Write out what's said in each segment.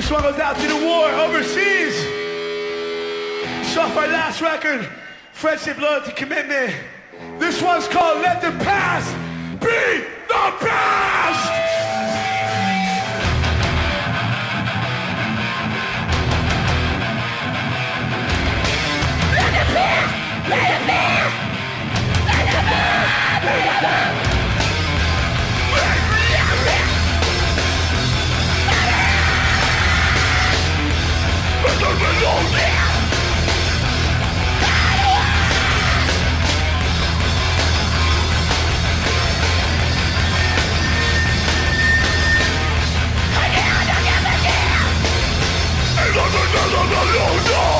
This one goes out to the war overseas. It's off our last record, Friendship, Loyalty, Commitment. This one's called Let the Past Be the Past! no, no, no, no.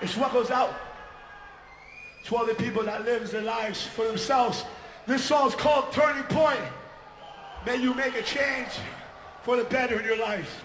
It's what goes out to all the people that lives their lives for themselves. This song's called Turning Point. May you make a change for the better in your life.